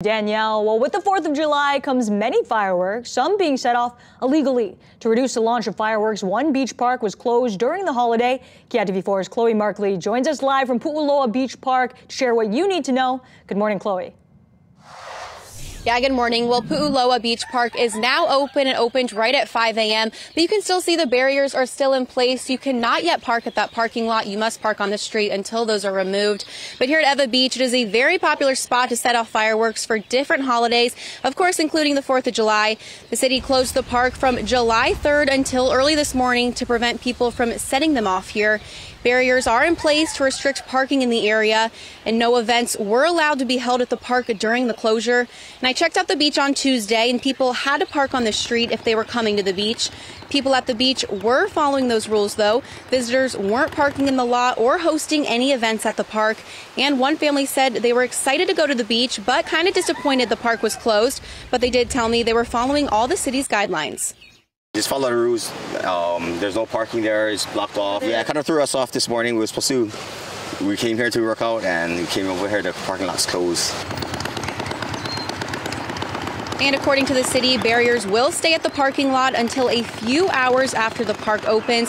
Danielle, well, with the 4th of July comes many fireworks, some being set off illegally. To reduce the launch of fireworks, one beach park was closed during the holiday. KITV4's Chloe Markley joins us live from Pu'uloa Beach Park to share what you need to know. Good morning, Chloe. Yeah, good morning. Well, Pu'uloa Beach Park is now open and opened right at 5 a.m., but you can still see the barriers are still in place. You cannot yet park at that parking lot. You must park on the street until those are removed. But here at Ewa Beach, it is a very popular spot to set off fireworks for different holidays, of course, including the 4th of July. The city closed the park from July 3rd until early this morning to prevent people from setting them off here. Barriers are in place to restrict parking in the area, and no events were allowed to be held at the park during the closure. And I checked out the beach on Tuesday, and people had to park on the street if they were coming to the beach. People at the beach were following those rules, though. Visitors weren't parking in the lot or hosting any events at the park. And one family said they were excited to go to the beach, but kind of disappointed the park was closed. But they did tell me they were following all the city's guidelines. Just follow the rules. Um, there's no parking there. It's blocked off. Yeah, it kind of threw us off this morning. We were supposed to. We came here to work out, and we came over here. The parking lot's closed. And according to the city, barriers will stay at the parking lot until a few hours after the park opens.